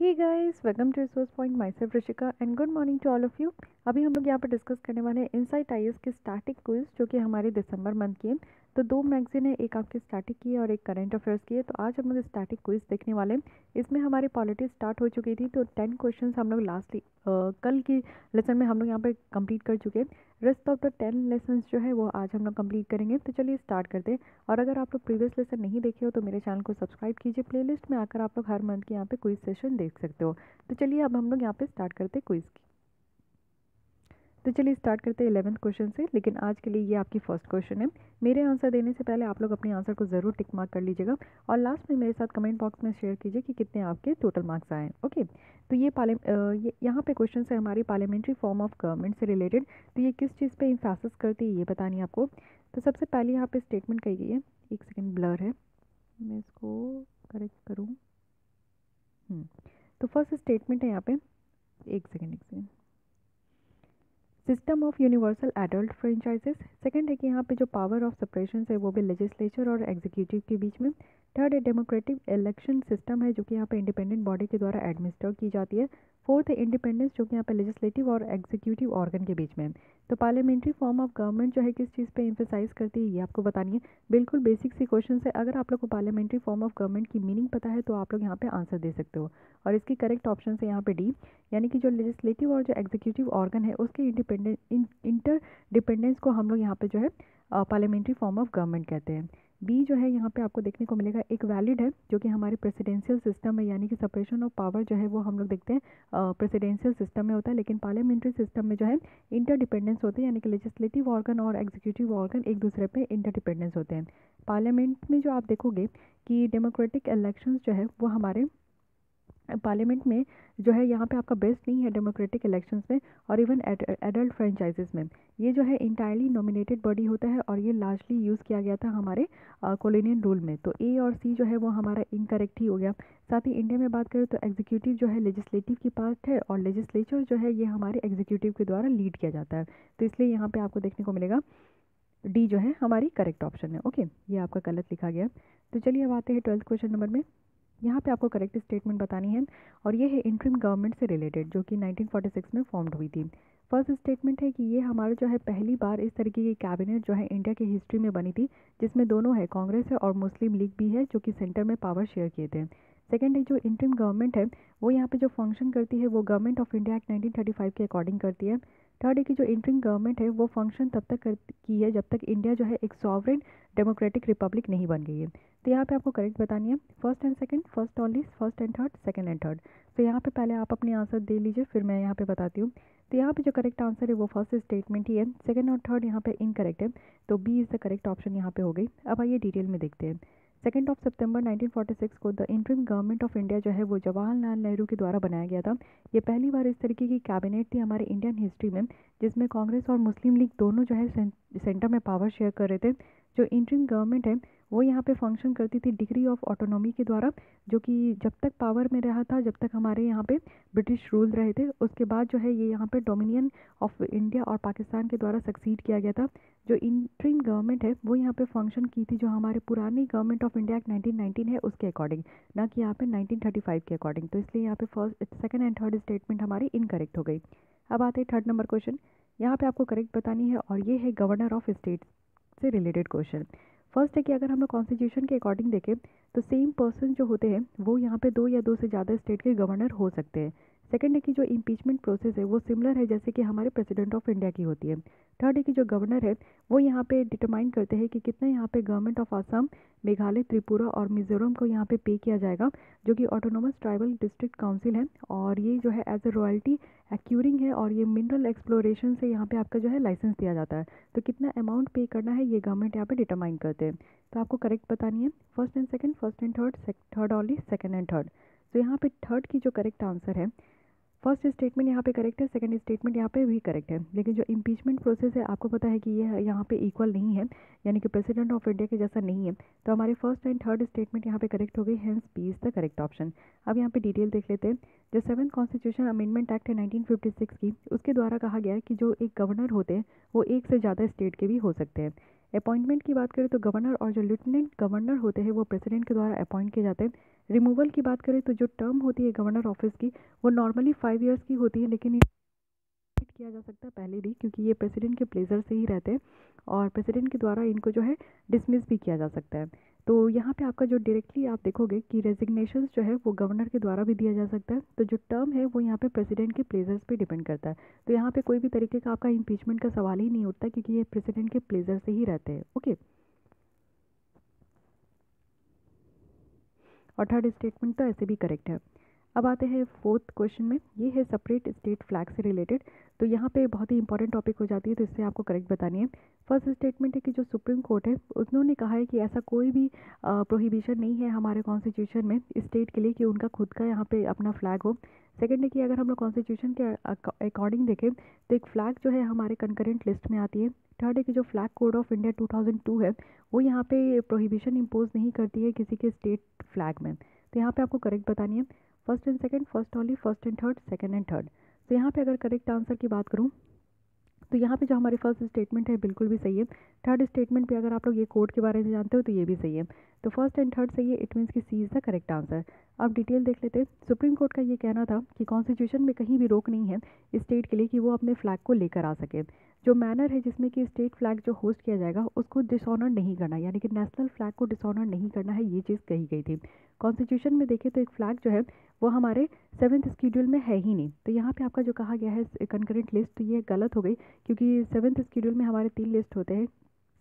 Hey guys welcome to resource point myself Rishika and good morning to all of you अभी हम लोग यहाँ पर डिस्कस करने वाले हैं इनसाइट आई के स्टार्टिंग क्विज जो कि हमारे दिसंबर मंथ की तो दो मैगजीन है, एक आपके स्टैटिक की है और एक करंट अफेयर्स की है। तो आज हम लोग स्टैटिक क्विज देखने वाले हैं। इसमें हमारी पॉलिटिक्स स्टार्ट हो चुकी थी तो टेन क्वेश्चन हम लोग लास्ट कल की लेसन में हम लोग यहाँ पे कंप्लीट कर चुके हैं। Rest of the ten lesson जो है, वो आज हम लोग कंप्लीट करेंगे। तो चलिए स्टार्ट करते हैं। और अगर आप लोग प्रीवियस लेसन नहीं देखे हो तो मेरे चैनल को सब्सक्राइब कीजिए। प्लेलिस्ट में आकर आप लोग हर मंथ के यहाँ पे क्विज सेशन देख सकते हो। तो चलिए अब हम लोग यहाँ पे स्टार्ट करते हैं क्विज की। तो चलिए स्टार्ट करते हैं इलेवंथ क्वेश्चन से लेकिन आज के लिए ये आपकी फ़र्स्ट क्वेश्चन है। मेरे आंसर देने से पहले आप लोग अपने आंसर को ज़रूर टिक मार्क कर लीजिएगा और लास्ट में मेरे साथ कमेंट बॉक्स में शेयर कीजिए कि कितने आपके टोटल मार्क्स आए ओके तो ये पाले ये यहाँ पे क्वेश्चन है हमारी पार्लियामेंट्री फॉर्म ऑफ़ गवर्नमेंट से रिलेटेड तो ये किस चीज़ पर इंफासिस करती है ये बतानी आपको। तो सबसे पहले यहाँ पर स्टेटमेंट कही गई है। एक सेकेंड ब्लर है। मैं इसको करेक्ट करूँ। हम्म, तो फ़र्स्ट स्टेटमेंट है यहाँ पे। एक सेकेंड एक second system of universal adult franchises. Second है कि यहाँ पे जो पावर ऑफ़ सेपरेशन है, वो भी लेजिस्लेचर और एग्जीक्यूटिव के बीच में। थर्ड है डेमोक्रेटिक इलेक्शन सिस्टम है, जो कि यहाँ पे इंडिपेंडेंट बॉडी के द्वारा एडमिनिस्टर की जाती है। फोर्थ है इंडिपेंडेंस जो कि यहाँ पे लेजिस्लेटिव और एग्जीक्यूटिव ऑर्गन के बीच में तो पार्लियामेंट्री फॉर्म ऑफ़ गवर्नमेंट जो है, किस चीज़ पे एम्फेसाइज करती है, ये आपको बतानी है। बिल्कुल बेसिक सी क्वेश्चन है। अगर आप लोग को पार्लियामेंट्री फॉर्म ऑफ़ गवर्नमेंट की मीनिंग पता है तो आप लोग यहाँ पे आंसर दे सकते हो। और इसकी करेक्ट ऑप्शन है यहाँ पे डी यानी कि जो लेजिस्लेटिव और जो एग्जीक्यूटिव ऑर्गन है, उसके इंडिपेंडेंट इंटर डिपेंडेंस को हम लोग यहाँ पे जो है पार्लियामेंट्री फॉर्म ऑफ़ गवर्नमेंट कहते हैं। बी जो है, यहाँ पे आपको देखने को मिलेगा, एक वैलिड है, जो कि हमारे प्रेसिडेंशियल सिस्टम में, यानी कि सेपरेशन ऑफ़ पावर जो है, वो हम लोग देखते हैं प्रेसिडेंशियल सिस्टम में होता है, लेकिन पार्लियामेंट्री सिस्टम में जो है इंटरडिपेंडेंस होते हैं, यानी कि लेजिस्लेटिव ऑर्गन और एग्जीक्यूटिव ऑर्गन एक दूसरे पे इंटरडिपेंडेंस होते हैं। पार्लियामेंट में जो आप देखोगे कि डेमोक्रेटिक इलेक्शंस जो है, वो हमारे पार्लियामेंट में जो है यहाँ पे आपका बेस्ट नहीं है डेमोक्रेटिक इलेक्शंस में और इवन एडल्ट फ्रेंचाइजेस में। ये जो है इंटायरली नॉमिनेटेड बॉडी होता है और ये लार्जली यूज़ किया गया था हमारे कोलोनियन रूल में। तो ए और सी जो है वो हमारा इनकरेक्ट ही हो गया। साथ ही इंडिया में बात करें तो एग्जीक्यूटिव जो है लेजिस्लेटिव की पार्ट है और लेजिस्लेचर जो है ये हमारे एग्जीक्यूटिव के द्वारा लीड किया जाता है। तो इसलिए यहाँ पर आपको देखने को मिलेगा डी जो है हमारी करेक्ट ऑप्शन है। ओके ये आपका गलत लिखा गया। तो चलिए अब आते हैं ट्वेल्थ क्वेश्चन नंबर में। यहाँ पे आपको करेक्ट स्टेटमेंट बतानी है और ये है इंट्रीम गवर्नमेंट से रिलेटेड जो कि 1946 में फॉर्म्ड हुई थी। फ़र्स्ट स्टेटमेंट है कि ये हमारा जो है पहली बार इस तरीके की कैबिनेट जो है इंडिया की हिस्ट्री में बनी थी, जिसमें दोनों है, कांग्रेस है और मुस्लिम लीग भी है, जो कि सेंटर में पावर शेयर किए थे। सेकेंड है, जो इंट्रीम गवर्नमेंट है, वो यहाँ पे जो फ़ंक्शन करती है, वो गवर्नमेंट ऑफ़ इंडिया एक्ट 1935 के अकॉर्डिंग करती है। थर्ड है कि जो इंट्रिंग गवर्नमेंट है, वो फ़ंक्शन तब तक की है जब तक इंडिया जो है एक सॉवरेन डेमोक्रेटिक रिपब्लिक नहीं बन गई है। तो यहाँ पे आपको करेक्ट बतानी है first and second first only first and third second and third तो यहाँ पे पहले आप अपने आंसर दे लीजिए, फिर मैं यहाँ पे बताती हूँ। तो यहाँ पे जो करेक्ट आंसर है, वो फ़र्स्ट स्टेटमेंट ही है। सेकंड और थर्ड यहाँ पे इनकरेक्ट है। तो B is the correct option यहाँ पे हो गई। अब आइए डिटेल में देखते हैं। सेकेंड ऑफ़ सितंबर 1946 को the interim government of India जो है वो जवाहरलाल नेहरू के द्वारा बनाया गया था। ये पहली बार इस तरीके की कैबिनेट थी हमारे इंडियन हिस्ट्री में, जिसमें कांग्रेस और मुस्लिम लीग दोनों जो है सेंटर में पावर शेयर कर रहे थे। जो इंटरिम गवर्नमेंट है, वो यहाँ पे फ़ंक्शन करती थी डिग्री ऑफ़ ऑटोनॉमी के द्वारा, जो कि जब तक पावर में रहा था, जब तक हमारे यहाँ पे ब्रिटिश रूल रहे थे, उसके बाद जो है ये यहाँ पे डोमिनियन ऑफ़ इंडिया और पाकिस्तान के द्वारा सक्सीड किया गया था। जो इंट्रीम गवर्नमेंट है, वो यहाँ पे फ़ंक्शन की थी जो हमारे पुरानी गवर्नमेंट ऑफ़ इंडिया एक्ट 1919 है, उसके अकॉर्डिंग ना कि यहाँ पे 1935 के अकॉर्डिंग तो इसलिए यहाँ पे first second and third statement हमारी इनकरेक्ट हो गई। अब आते हैं थर्ड नंबर क्वेश्चन यहाँ पे आपको करेक्ट बतानी है और ये है गवर्नर ऑफ़ स्टेट से रिलेटेड क्वेश्चन फ़र्स्ट है कि अगर हम लोग कॉन्स्टिट्यूशन के अकॉर्डिंग देखें तो सेम पर्सन जो होते हैं, वो यहाँ पे दो या दो से ज़्यादा स्टेट के गवर्नर हो सकते हैं। सेकंड है कि जो इम्पीचमेंट प्रोसेस है, वो सिमिलर है जैसे कि हमारे प्रेसिडेंट ऑफ़ इंडिया की होती है। थर्ड है कि जो गवर्नर है, वो यहाँ पे डिटरमाइन करते हैं कि कितना यहाँ पे गवर्नमेंट ऑफ़ आसाम मेघालय त्रिपुरा और मिजोरम को यहाँ पे पे किया जाएगा, जो कि ऑटोनोमस ट्राइबल डिस्ट्रिक्ट काउंसिल है। और ये जो है एज अ रॉयल्टी एक्यूरिंग है और ये मिनरल एक्सप्लोरेशन से यहाँ पे आपका जो है लाइसेंस दिया जाता है। तो कितना अमाउंट पे करना है, ये गवर्नमेंट यहाँ पे डिटरमाइन करते हैं। तो आपको करेक्ट बतानी है first and second first and third third only second and third तो यहाँ पे थर्ड की जो करेक्ट आंसर है फ़र्स्ट स्टेटमेंट यहाँ पे करेक्ट है सेकंड स्टेटमेंट यहाँ पे भी करेक्ट है। लेकिन जो इम्पीचमेंट प्रोसेस है, आपको पता है कि ये यह यहाँ पे इक्वल नहीं है, यानी कि प्रेसिडेंट ऑफ़ इंडिया के जैसा नहीं है। तो हमारे फ़र्स्ट एंड थर्ड स्टेटमेंट यहाँ पे करेक्ट हो गई hence B is the correct option अब यहाँ पे डिटेल देख लेते हैं। जो सेवन कॉन्स्टिट्यूशन अमेंडमेंट एक्ट है नाइनटीन की, उसके द्वारा कहा गया कि जो एक गवर्नर होते हैं, वो एक से ज़्यादा स्टेट के भी हो सकते हैं। अपॉइंटमेंट की बात करें तो गवर्नर और जो लेफ्टिनेंट गवर्नर होते हैं, वो प्रेसिडेंट के द्वारा अपॉइंट किए जाते हैं। रिमूवल की बात करें तो जो टर्म होती है गवर्नर ऑफ़िस की, वो नॉर्मली फाइव ईयर्स की होती है, लेकिन किया जा सकता है पहले भी, क्योंकि ये प्रेसिडेंट के प्लेजर से ही रहते हैं और प्रेसिडेंट के द्वारा इनको जो है डिसमिस भी किया जा सकता है। तो यहाँ पे आपका जो डायरेक्टली आप देखोगे कि रेजिग्नेशन जो है वो गवर्नर के द्वारा भी दिया जा सकता है तो जो टर्म है वो यहाँ पे प्रेसिडेंट के प्लेजर्स पे डिपेंड करता है। तो यहाँ पे कोई भी तरीके का आपका इम्पीचमेंट का सवाल ही नहीं उठता, क्योंकि ये प्रेसिडेंट के प्लेजर से ही रहते हैं ओके और थर्ड स्टेटमेंट तो ऐसे भी करेक्ट है। अब आते हैं फोर्थ क्वेश्चन में। ये है सेपरेट स्टेट फ्लैग से रिलेटेड तो यहाँ पे बहुत ही इंपॉर्टेंट टॉपिक हो जाती है तो इससे आपको करेक्ट बतानी है। फ़र्स्ट स्टेटमेंट है कि जो सुप्रीम कोर्ट है उन्होंने कहा है कि ऐसा कोई भी प्रोहिबिशन नहीं है हमारे कॉन्स्टिट्यूशन में स्टेट के लिए कि उनका खुद का यहाँ पे अपना फ्लैग हो। सेकेंड है कि अगर हम लोग कॉन्स्टिट्यूशन के अकॉर्डिंग देखें तो एक फ्लैग जो है हमारे कंकरेंट लिस्ट में आती है। थर्ड है कि जो फ्लैग कोड ऑफ़ इंडिया 2002 है, वो यहाँ पे प्रोहिबिशन इम्पोज नहीं करती है किसी के स्टेट फ्लैग में। तो यहाँ पे आपको करेक्ट बतानी है। First and second first only first and third second and third तो यहाँ पे अगर करेक्ट आंसर की बात करूँ तो यहाँ पे जो हमारी फ़र्स्ट स्टेटमेंट है, बिल्कुल भी सही है। थर्ड स्टेटमेंट पे अगर आप लोग ये कोड के बारे में जानते हो तो ये भी सही है। तो फ़र्स्ट एंड थर्ड सही है इट मीन्स कि C is the correct answer अब डिटेल देख लेते हैं। सुप्रीम कोर्ट का ये कहना था कि कॉन्स्टिट्यूशन में कहीं भी रोक नहीं है स्टेट के लिए कि वो अपने फ्लैग को लेकर आ सके। जो मैनर है जिसमें कि स्टेट फ्लैग जो होस्ट किया जाएगा, उसको डिसऑनर नहीं करना, यानी कि नेशनल फ्लैग को डिसऑनर नहीं करना है, ये चीज़ कही गई थी। कॉन्स्टिट्यूशन में देखें तो एक फ्लैग जो है वो हमारे सेवन्थ स्कीड्यूल में है ही नहीं। तो यहाँ पे आपका जो कहा गया है कंकरेंट लिस्ट तो ये गलत हो गई क्योंकि सेवन्थ स्कीड्यूल में हमारे तीन लिस्ट होते हैं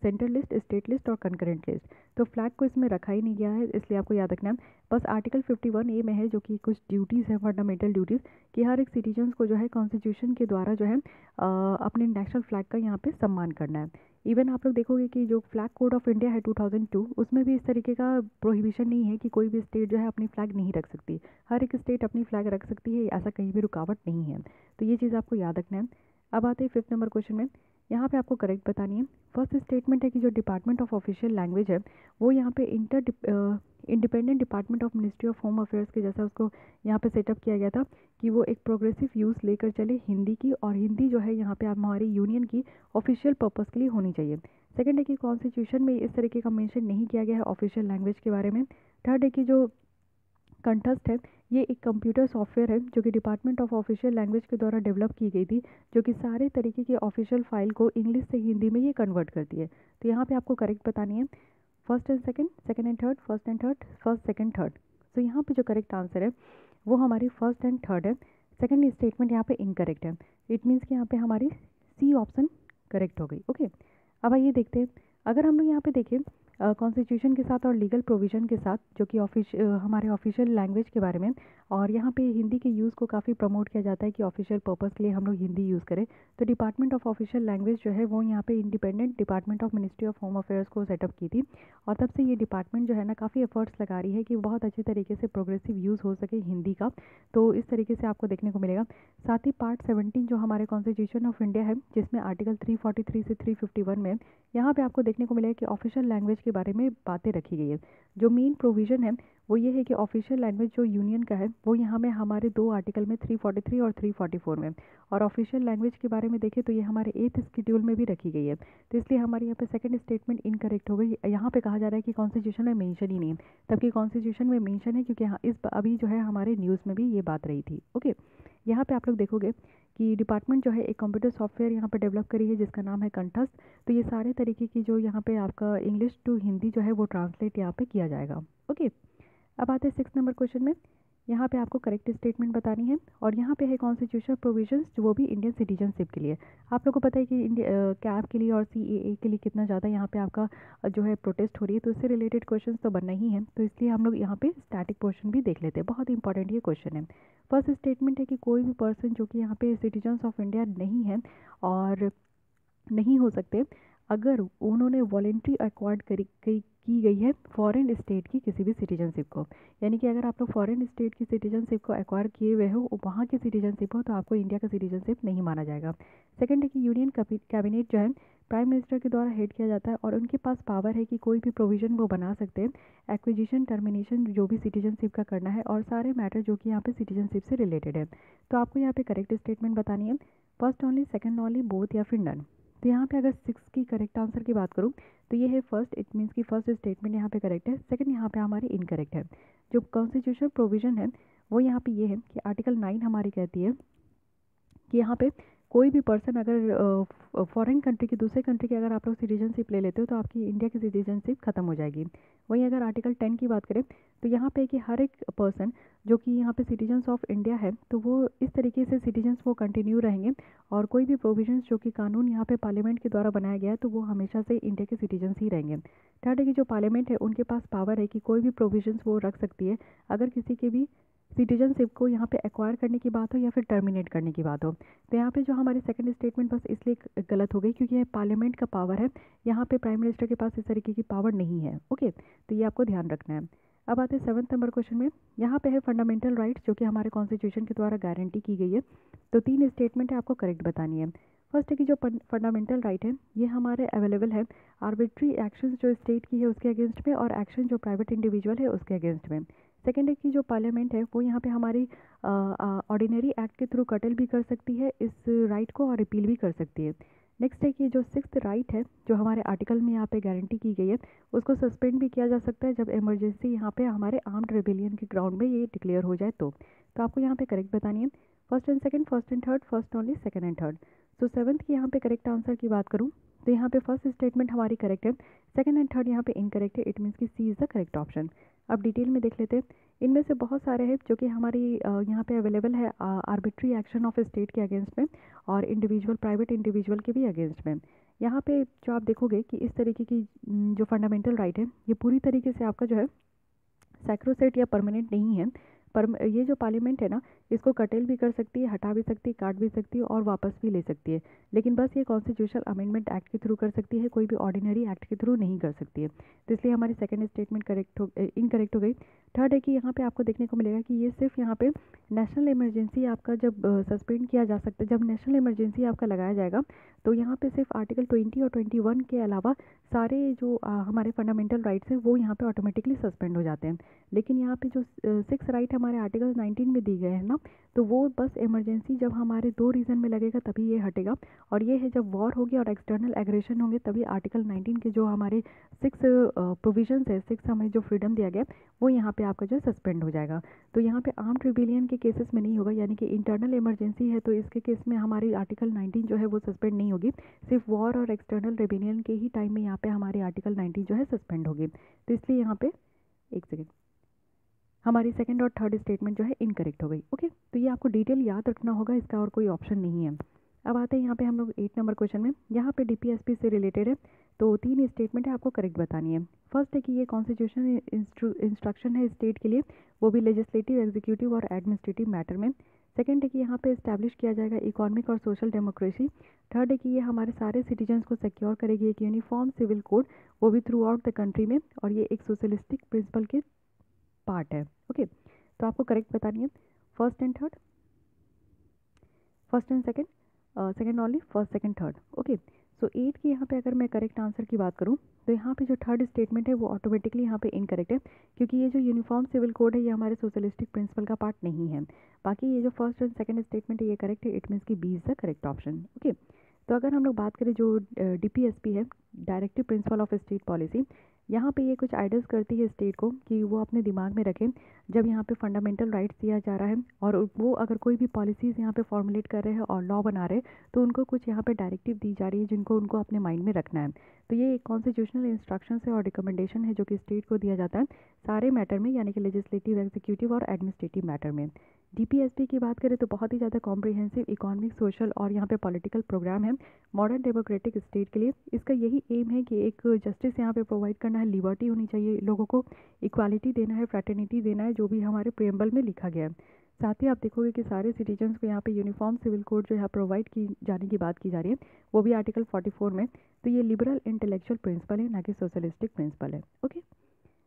सेंट्रल लिस्ट स्टेट लिस्ट और कंकरेंट लिस्ट तो फ्लैग को इसमें रखा ही नहीं गया है इसलिए आपको याद रखना है। बस आर्टिकल 51 ए में है जो कि कुछ ड्यूटीज़ हैं फंडामेंटल ड्यूटीज़ कि हर एक सिटीजन्स को जो है कॉन्स्टिट्यूशन के द्वारा जो है आ, अपने नेशनल फ्लैग का यहाँ पे सम्मान करना है। इवन आप लोग देखोगे कि जो फ्लैग कोड ऑफ़ इंडिया है 2002 उसमें भी इस तरीके का प्रोहिबिशन नहीं है कि कोई भी स्टेट जो है अपनी फ्लैग नहीं रख सकती। हर एक स्टेट अपनी फ्लैग रख सकती है, ऐसा कहीं भी रुकावट नहीं है। तो ये चीज़ आपको याद रखना है। अब आते हैं फिफ्थ नंबर क्वेश्चन में। यहाँ पे आपको करेक्ट बतानी है। फ़र्स्ट स्टेटमेंट है कि जो डिपार्टमेंट ऑफ़ ऑफिशियल लैंग्वेज है, वो यहाँ पे inter independent department of ministry of home affairs के जैसा उसको यहाँ पे सेटअप किया गया था कि वो एक प्रोग्रेसिव यूज़ लेकर चले हिंदी की और हिंदी जो है यहाँ पे हमारी यूनियन की ऑफिशियल पर्पज़ के लिए होनी चाहिए। सेकेंड है कि कॉन्स्टिट्यूशन में इस तरीके का मेंशन नहीं किया गया है ऑफिशियल लैंग्वेज के बारे में। थर्ड है कि जो कंठस्थ है। ये एक कंप्यूटर सॉफ्टवेयर है, जो कि डिपार्टमेंट ऑफ़ ऑफिशियल लैंग्वेज के द्वारा डेवलप की गई थी, जो कि सारे तरीके की ऑफिशियल फ़ाइल को इंग्लिश से हिंदी में ये कन्वर्ट करती है। तो यहाँ पे आपको करेक्ट बतानी है। First and second second and third first and third first second third तो यहाँ पे जो करेक्ट आंसर है, वो हमारी फ़र्स्ट एंड थर्ड है। सेकेंड स्टेटमेंट यहाँ पे इनकरेक्ट है। इट मीन्स कि यहाँ पे हमारी सी ऑप्शन करेक्ट हो गई। ओके अब आइए देखते हैं। अगर हम लोग यहाँ पे देखें कॉन्स्टिट्यूशन के साथ और लीगल प्रोविज़न के साथ, जो कि ऑफिश हमारे ऑफिशियल लैंग्वेज के बारे में। और यहाँ पे हिंदी के यूज़ को काफ़ी प्रमोट किया जाता है कि ऑफिशियल पर्पज़ के लिए हम लोग हिंदी यूज़ करें। तो डिपार्टमेंट ऑफ़ ऑफिशियल लैंग्वेज जो है, वो यहाँ पे independent department of ministry of home affairs को सेटअप की थी। और तब से ये डिपार्टमेंट जो है ना, काफ़ी एफर्ट्स लगा रही है कि बहुत अच्छे तरीके से प्रोग्रेसिव यूज़ हो सके हिंदी का। तो इस तरीके से आपको देखने को मिलेगा। साथ ही पार्ट सेवनटीन जो हमारे कॉन्स्टिट्यूशन ऑफ़ इंडिया है, जिसमें आर्टिकल थ्री से थ्री में, यहाँ पर आपको देखने को मिलेगा कि ऑफिशियल लैंग्वेज के बारे में बातें रखी गई है। जो मेन प्रोविज़न है, वो ये है कि ऑफिशियल लैंग्वेज जो यूनियन का है, वो यहाँ में हमारे दो आर्टिकल में 343 और 344 में। और ऑफिशियल लैंग्वेज के बारे में देखें तो ये हमारे एथ स्कीड्यूल में भी रखी गई है। तो इसलिए हमारे यहाँ पे सेकंड स्टेटमेंट इनकरेक्ट हो गई। यहाँ पे कहा जा रहा है कि कॉन्स्टिट्यूशन में मेंशन ही नहीं है। तबकि कॉन्स्टिट्यूशन में मेंशन है, क्योंकि इस अभी जो है हमारे न्यूज़ में भी ये बात रही थी। ओके यहाँ पे आप लोग देखोगे कि डिपार्टमेंट जो है एक कंप्यूटर सॉफ्टवेयर यहाँ पर डेवलप करी है, जिसका नाम है कंठस तो ये सारे तरीके की जो यहाँ पे आपका इंग्लिश टू हिंदी जो है वो ट्रांसलेट यहाँ पे किया जाएगा। ओके अब आते हैं सिक्स नंबर क्वेश्चन में। यहाँ पे आपको करेक्ट स्टेटमेंट बतानी है और यहाँ पे है कॉन्स्टिट्यूशनल प्रोविजंस जो वो भी इंडियन सिटीजनशिप के लिए। आप लोगों को पता है कि कैब के लिए और सी के लिए कितना ज़्यादा यहाँ पे आपका जो है प्रोटेस्ट हो रही है तो इससे रिलेटेड क्वेश्चन तो बनना ही है। तो इसलिए हम लोग यहाँ पे स्टैटिक पोर्शन भी देख लेते हैं। बहुत इंपॉर्टेंट ये क्वेश्चन है। फ़र्स्ट स्टेटमेंट है कि कोई भी पर्सन जो कि यहाँ पे सिटीजन्स ऑफ़ इंडिया नहीं है और नहीं हो सकते अगर उन्होंने वॉलेंट्री अक्वार्ड करी की गई है फॉरेन स्टेट की किसी भी सिटीजनशिप को। यानी कि अगर आप लोग फॉरेन स्टेट की सिटीजनशिप को एक्वायर किए हुए हो, वहाँ की सिटीजनशिप हो तो आपको इंडिया का सिटीजनशिप नहीं माना जाएगा। सेकेंड है कि यूनियन कैबिनेट जो है प्राइम मिनिस्टर के द्वारा हेड किया जाता है और उनके पास पावर है कि कोई भी प्रोविज़न वो बना सकते हैं। एक्विजिशन टर्मिनेशन जो भी सिटीजनशिप का करना है और सारे मैटर जो कि यहाँ पे सिटीजनशिप से रिलेटेड है। तो आपको यहाँ पे करेक्ट स्टेटमेंट बतानी है। First only second only both या फिर नन तो यहाँ पे अगर सिक्स की करेक्ट आंसर की बात करूँ तो ये है फ़र्स्ट इट मीन्स की फ़र्स्ट स्टेटमेंट यहाँ पे करेक्ट है सेकंड यहाँ पे हमारी इनकरेक्ट है। जो कॉन्स्टिट्यूशन प्रोविज़न है, वो यहाँ पे ये यह है कि आर्टिकल नाइन हमारी कहती है कि यहाँ पे कोई भी पर्सन अगर फॉरेन कंट्री की दूसरे कंट्री की अगर आप लोग सिटीजनशिप ले लेते हो तो आपकी इंडिया की सिटीजनशिप खत्म हो जाएगी। वहीं अगर आर्टिकल टेन की बात करें तो यहाँ पे कि हर एक पर्सन जो कि यहाँ पे सिटीजन्स ऑफ़ इंडिया है तो वो इस तरीके से सिटीजन्स वो कंटिन्यू रहेंगे और कोई भी प्रोविजंस जो कि कानून यहाँ पे पार्लियामेंट के द्वारा बनाया गया है तो वो हमेशा से इंडिया के सिटीजन्स ही रहेंगे। थर्ड है कि जो पार्लियामेंट है, उनके पास पावर है कि कोई भी प्रोविजंस वो रख सकती है। अगर किसी के भी सिटीजनशिप को यहाँ पे एक्वायर करने की बात हो या फिर टर्मिनेट करने की बात हो? तो यहाँ पे जो हमारी सेकंड स्टेटमेंट बस इसलिए गलत हो गई क्योंकि ये पार्लियामेंट का पावर है। यहाँ पे प्राइम मिनिस्टर के पास इस तरीके की पावर नहीं है ओके तो ये आपको ध्यान रखना है। अब आते हैं सेवन्थ नंबर क्वेश्चन में। यहाँ पे है फंडामेंटल राइट्स जो कि हमारे कॉन्स्टिट्यूशन के द्वारा गारंटी की गई है। तो तीन स्टेटमेंट है, आपको करेक्ट बतानी है। फ़र्स्ट है कि जो फंडामेंटल राइट है, ये हमारे अवेलेबल है। आर्बिट्री एक्शन जो स्टेट की है, उसके अगेंस्ट में और एक्शन जो प्राइवेट इंडिविजुअल है, उसके अगेंस्ट में। सेकेंड है कि जो पार्लियामेंट है, वो यहाँ पे हमारी ऑर्डिनरी एक्ट के थ्रू कटल भी कर सकती है, इस राइट को और अपील भी कर सकती है। नेक्स्ट है कि जो सिक्स राइट है, जो हमारे आर्टिकल में यहाँ पे गारंटी की गई है, उसको सस्पेंड भी किया जा सकता है जब इमरजेंसी यहाँ पे हमारे आर्म्ड रेबिलियन के ग्राउंड में ये डिक्लेयर हो जाए तो। तो आपको यहाँ पे करेक्ट बतानी है। First and second first and third first only second and third so seventh की यहाँ पे करेक्ट आंसर की बात करूँ तो यहाँ पे फ़र्स्ट स्टेटमेंट हमारी करेक्ट है। सेकंड एंड थर्ड यहाँ पे इनकरेक्ट है इट मीन्स की C is the correct option अब डिटेल में देख लेते हैं। इनमें से बहुत सारे हैं जो कि हमारी यहाँ पे अवेलेबल है आर्बिट्री एक्शन ऑफ़ स्टेट के अगेंस्ट में और इंडिविजुअल प्राइवेट इंडिविजुअल के भी अगेंस्ट में। यहाँ पे जो आप देखोगे कि इस तरीके की जो फंडामेंटल राइट है, ये पूरी तरीके से आपका जो है सैक्रोसेट या परमानेंट नहीं है। पर ये जो पार्लियामेंट है ना इसको कटेल भी कर सकती है हटा भी सकती है काट भी सकती है और वापस भी ले सकती है। लेकिन बस ये कॉन्स्टिट्यूशनल अमेंडमेंट एक्ट के थ्रू कर सकती है कोई भी ऑर्डिनरी एक्ट के थ्रू नहीं कर सकती है। तो इसलिए हमारी सेकेंड स्टेटमेंट करेक्ट हो इनकरेक्ट हो गई। थर्ड है कि यहाँ पे आपको देखने को मिलेगा कि ये सिर्फ़ यहाँ पे नेशनल इमरजेंसी आपका जब सस्पेंड किया जा सकता है जब नेशनल इमरजेंसी आपका लगाया जाएगा तो यहाँ पे सिर्फ़ आर्टिकल ट्वेंटी और ट्वेंटी वन के अलावा सारे जो आ, हमारे फंडामेंटल राइट्स हैं वो यहाँ पे ऑटोमेटिकली सस्पेंड हो जाते हैं। लेकिन यहाँ पे जो सिक्स राइट हमारे आर्टिकल नाइनटीन में दी गए हैं ना तो वो बस इमरजेंसी जब हमारे दो रीज़न में लगेगा तभी ये हटेगा। और ये है जब वॉर होगी और एक्सटर्नल एग्रेशन होंगे, तभी आर्टिकल नाइनटीन के जो हमारे सिक्स प्रोविजंस है सिक्स हमें जो फ्रीडम दिया गया, वो यहाँ पे आपका जो सस्पेंड हो जाएगा। तो यहाँ पे आर्म ट्रिबिलियन के केसेस में नहीं होगा, यानी कि इंटरनल इमरजेंसी है तो इसके केस में हमारी आर्टिकल नाइनटीन जो है वो सस्पेंड नहीं होगी। सिर्फ़ वॉर और एक्सटर्नल रेबिलियन के ही टाइम में यहाँ पे हमारी आर्टिकल नाइनटीन जो है सस्पेंड होगी। तो इसलिए यहाँ पे एक सेकेंड हमारी सेकेंड और थर्ड स्टेटमेंट जो है इनकरेक्ट हो गई ओके तो ये आपको डिटेल याद रखना होगा, इसका और कोई ऑप्शन नहीं है। अब आते हैं यहाँ पे हम लोग एट नंबर क्वेश्चन में। यहाँ पे डीपीएसपी से रिलेटेड है तो तीन स्टेटमेंट है आपको करेक्ट बतानी है। फ़र्स्ट है कि ये कॉन्स्टिट्यूशन इंस्ट्रक्शन है स्टेट के लिए, वो भी लेजिस्लेटिव एग्जीक्यूटिव और एडमिनिस्ट्रेटिव मैटर में। सेकेंड है कि यहाँ पे इस्टेब्लिश किया जाएगा इकोनॉमिक और सोशल डेमोक्रेसी थर्ड है कि ये हमारे सारे सिटीजन्स को सिक्योर करेगी एक यूनिफॉर्म सिविल कोड वो भी थ्रू आउट द कंट्री में, और ये एक सोशलिस्टिक प्रिंसिपल के पार्ट है। ओके तो आपको करेक्ट बतानी है first and third first and second second only first second third okay so eight की यहाँ पे अगर मैं करेक्ट आंसर की बात करूँ तो यहाँ पे जो थर्ड स्टेटमेंट है वो ऑटोमेटिकली यहाँ पे इनकरेक्ट है, क्योंकि ये जो यूनिफॉर्म सिविल कोड है, ये हमारे सोशलिस्टिक प्रिंसिपल का पार्ट नहीं है। बाकी ये जो फ़र्स्ट एंड सेकेंड स्टेटमेंट है, ये करेक्ट है इट मीन्स की B is the correct option okay तो अगर हम लोग बात करें जो डीपीएसपी है directive principle of state policy यहाँ पे ये कुछ आइडियाज़ करती है स्टेट को कि वो अपने दिमाग में रखें, जब यहाँ पे फंडामेंटल राइट्स दिया जा रहा है और वो अगर कोई भी पॉलिसीज़ यहाँ पे फॉर्मुलेट कर रहे हैं और लॉ बना रहे हैं तो उनको कुछ यहाँ पे डायरेक्टिव दी जा रही है जिनको उनको अपने माइंड में रखना है। तो ये एक कॉन्स्टिट्यूशनल इंस्ट्रक्शन है और रिकमेंडेशन है जो कि स्टेट को दिया जाता है सारे मैटर में, यानी कि लेजिस्लेटिव एग्जीक्यूटिव और एडमिनिस्ट्रेटिव मैटर में। डीपीएसपी की बात करें तो बहुत ही ज़्यादा कॉम्प्रिहेंसिव इकोनॉमिक सोशल और यहाँ पे पॉलिटिकल प्रोग्राम है मॉडर्न डेमोक्रेटिक स्टेट के लिए। इसका यही एम है कि एक जस्टिस यहाँ पे प्रोवाइड करना है लिबर्टी होनी चाहिए, लोगों को इक्वालिटी देना है, फ्रेटर्निटी देना है, जो भी हमारे प्रेम्बल में लिखा गया है। साथ ही आप देखोगे कि सारे सिटीजन्स को यहाँ पे यूनिफॉर्म सिविल कोड जो यहाँ प्रोवाइड की जाने की बात की जा रही है, वो भी आर्टिकल 44 में। तो ये लिबरल इंटेलेक्चुअल प्रिंसिपल है, ना कि सोशलिस्टिक प्रिंसिपल है ओके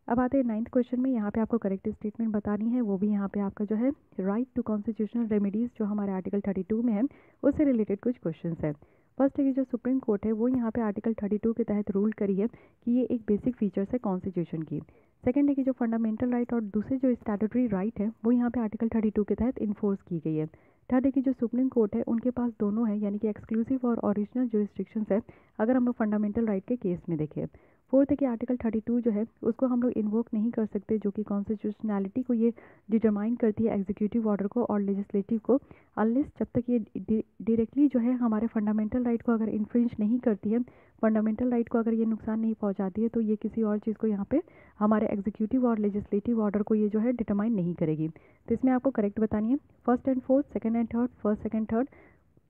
अब आते हैं नाइन्थ क्वेश्चन में, यहाँ पे आपको करेक्ट स्टेटमेंट बतानी है, वो भी यहाँ पे आपका जो है राइट टू कॉन्स्टिट्यूशनल रेमेडीज़ जो हमारे आर्टिकल 32 में है, उससे रिलेटेड कुछ क्वेश्चन है। फ़र्स्ट है कि जो सुप्रीम कोर्ट है, वो यहाँ पे आर्टिकल 32 के तहत रूल करी है कि ये एक बेसिक फीचर्स है कॉन्स्टिट्यूशन की। सेकेंड है कि जो फंडामेंटल राइट right और दूसरे जो स्टैटूटरी राइट right है, वो यहाँ पे आर्टिकल 32 के तहत इन्फोर्स की गई है। थर्ड है कि जो सुप्रीम कोर्ट है, उनके पास दोनों है, यानी कि एक्सक्लूसिव और ओरिजिनल जुरिस्डिक्शंस है, अगर हम लोग फंडामेंटल राइट के केस में देखें। फोर्थ है कि आर्टिकल 32 जो है, उसको हम लोग इन्वोक नहीं कर सकते, जो कि कॉन्स्टिट्यूशनैलिटी को ये डिटरमाइन करती है एग्जीक्यूटिव ऑर्डर को और लेजिस्लेटिव को अनलेस जब तक ये डायरेक्टली जो है हमारे फंडामेंटल राइट को अगर इन्फ्रिंज नहीं करती है फंडामेंटल राइट को अगर ये नुकसान नहीं पहुंचाती है तो ये किसी और चीज़ को यहाँ पे हमारे एग्जीक्यूटिव और लेजिस्लेटिव ऑर्डर को ये जो है डिटरमाइन नहीं करेगी। तो इसमें आपको करेक्ट बतानी है। First and fourth second and third first second third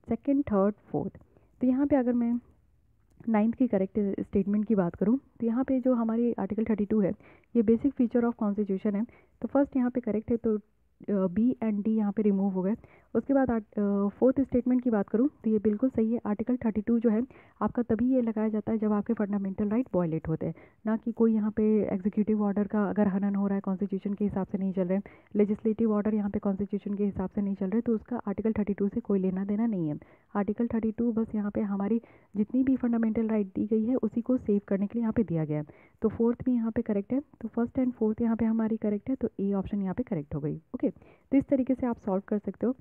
second third fourth तो यहाँ पे अगर मैं नाइन्थ की करेक्ट स्टेटमेंट की बात करूँ तो यहाँ पे जो हमारी आर्टिकल थर्टी टू है, ये बेसिक फीचर ऑफ़ कॉन्स्टिट्यूशन है। तो फ़र्स्ट यहाँ पे करेक्ट है तो बी एंड डी यहाँ पे रिमूव हो गए। उसके बाद फोर्थ स्टेटमेंट की बात करूँ तो ये बिल्कुल सही है। आर्टिकल थर्टी टू जो है, आपका तभी ये लगाया जाता है जब आपके फंडामेंटल राइट वॉयलेट होते हैं। ना कि कोई यहाँ पे एग्जीक्यूटिव ऑर्डर का अगर हनन हो रहा है कॉन्स्टिट्यूशन के हिसाब से नहीं चल रहे लेजिस्लेटिव ऑर्डर यहाँ पे कॉन्स्टिट्यूशन के हिसाब से नहीं चल रहे तो उसका आर्टिकल थर्टी टू से कोई लेना देना नहीं है। आर्टिकल थर्टी टू बस यहाँ पर हमारी जितनी भी फंडामेंटल राइट दी गई है, उसी को सेव करने के लिए यहाँ पर दिया गया है। तो फोर्थ भी यहाँ पर करेक्ट है तो फ़र्स्ट एंड फोर्थ यहाँ पर हमारी करेक्ट है तो ए ऑप्शन यहाँ पर करेक्ट हो गई। ओके तो इस तरीके से आप सॉल्व कर सकते हो।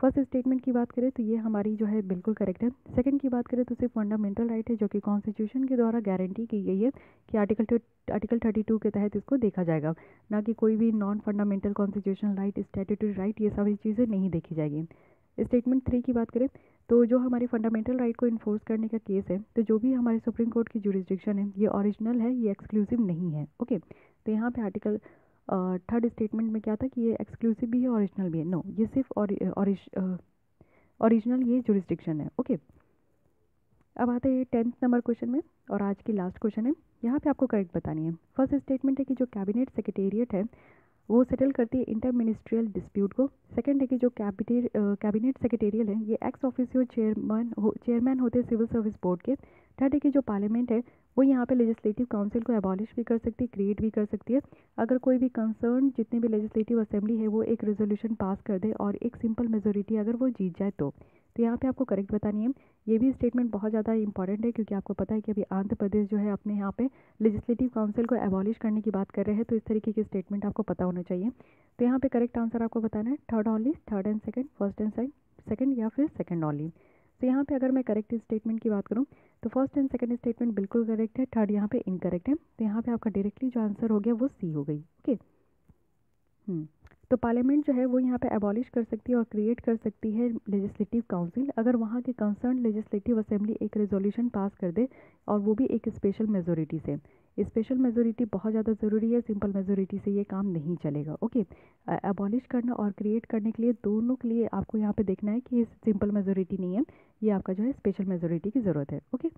फ़र्स्ट स्टेटमेंट की बात करें तो ये हमारी जो है बिल्कुल करेक्ट है। सेकंड की बात करें तो सिर्फ़ फंडामेंटल राइट है, जो कि कॉन्स्टिट्यूशन के द्वारा गारंटी की गई है कि आर्टिकल आर्टिकल थर्टी टू के तहत इसको देखा जाएगा। ना कि कोई भी non fundamental constitution right statutory right ये सारी चीज़ें नहीं देखी जाएगी। स्टेटमेंट थ्री की बात करें तो जो हमारी फंडामेंटल राइट को इन्फोर्स करने का केस है तो जो भी हमारे सुप्रीम कोर्ट की जुरिस्डिक्शन है, ये ओरिजिनल है, ये एक्सक्लूसिव नहीं है। ओके तो यहाँ पे आर्टिकल थर्ड स्टेटमेंट में क्या था कि ये एक्सक्लूसिव भी है ओरिजिनल भी है। नो ये सिर्फ़ ओरिजिनल ये जुरिस्डिक्शन है ओके अब आते हैं टेंथ नंबर क्वेश्चन में और आज की लास्ट क्वेश्चन है। यहाँ पे आपको करेक्ट बतानी है। फ़र्स्ट स्टेटमेंट है कि जो कैबिनेट सेक्रेटेरिएट है, वो सेटल करती है इंटर मिनिस्ट्रियल डिस्प्यूट को। सेकंड है कि जो कैबिनेट सेक्रेटेरियल है, ये एक्स ऑफिसियो चेयरमैन हो चेयरमैन होते हैं सिविल सर्विस बोर्ड के। थर्ड है कि जो पार्लियामेंट है, वो यहाँ पे लेजिस्लेटिव काउंसिल को एबॉलिश भी कर सकती है क्रिएट भी कर सकती है। अगर कोई भी कंसर्न जितनी भी लेजिस्लेटिव असेंबली है, वो एक रेजोल्यूशन पास कर दे और एक सिंपल मेजोरिटी अगर वो जीत जाए तो। तो यहाँ पे आपको करेक्ट बतानी है। ये भी स्टेटमेंट बहुत ज़्यादा इंपॉर्टेंट है क्योंकि आपको पता है कि अभी आंध्र प्रदेश जो है, अपने यहाँ पे लेजिस्लेटिव काउंसिल को एबॉलिश करने की बात कर रहे हैं तो इस तरीके की स्टेटमेंट आपको पता होना चाहिए। तो यहाँ पे करेक्ट आंसर आपको बताना है। Third only third and second first and second या फिर सेकेंड ऑनली तो यहाँ पे अगर मैं करेक्ट स्टेटमेंट की बात करूँ तो फ़र्स्ट एंड सेकंड स्टेटमेंट बिल्कुल करेक्ट है थर्ड यहाँ पे इनकरेक्ट है तो यहाँ पे आपका डायरेक्टली जो आंसर हो गया वो सी हो गई ओके तो पार्लियामेंट जो है वो यहाँ पे एबॉलिश कर सकती है और क्रिएट कर सकती है लेजिस्लेटिव काउंसिल अगर वहाँ के कंसर्न लेजिस्लेटिव असेंबली एक रेजोल्यूशन पास कर दे और वो भी एक स्पेशल मेजोरिटी से। स्पेशल मेजोरिटी बहुत ज़्यादा ज़रूरी है सिंपल मेजोरिटी से ये काम नहीं चलेगा ओके एबॉलिश करना और क्रिएट करने के लिए दोनों के लिए आपको यहाँ पे देखना है कि सिंपल मेजोरिटी नहीं है, ये आपका जो है स्पेशल मेजोरिटी की ज़रूरत है ओके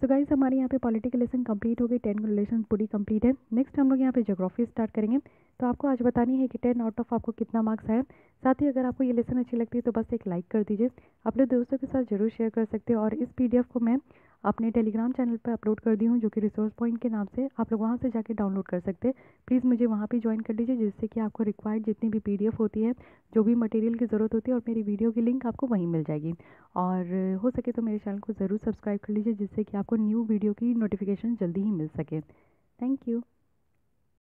सो गाइज़ हमारे यहाँ पे पॉलिटिकल लेसन कंप्लीट हो गई टेन रिलेशन पूरी कंप्लीट है। नेक्स्ट हम लोग यहाँ पे जोग्राफी स्टार्ट करेंगे। तो आपको आज बतानी है कि टेन आउट ऑफ़ आपको कितना मार्क्स आया साथ ही अगर आपको ये लेसन अच्छी लगती है तो बस एक लाइक कर दीजिए। अपने दोस्तों के साथ ज़रूर शेयर कर सकते हैं और इस पीडीएफ को मैं अपने टेलीग्राम चैनल पर अपलोड कर दी हूँ, जो कि रिसोर्स पॉइंट के नाम से आप लोग वहाँ से जाके डाउनलोड कर सकते हैं। प्लीज़ मुझे वहाँ पे ज्वाइन कर लीजिए, जिससे कि आपको रिक्वायर्ड जितनी भी पीडीएफ होती है, जो भी मटेरियल की ज़रूरत होती है और मेरी वीडियो की लिंक आपको वहीं मिल जाएगी। और हो सके तो मेरे चैनल को ज़रूर सब्सक्राइब कर लीजिए, जिससे कि आपको न्यू वीडियो की नोटिफिकेशन जल्दी ही मिल सके। Thank you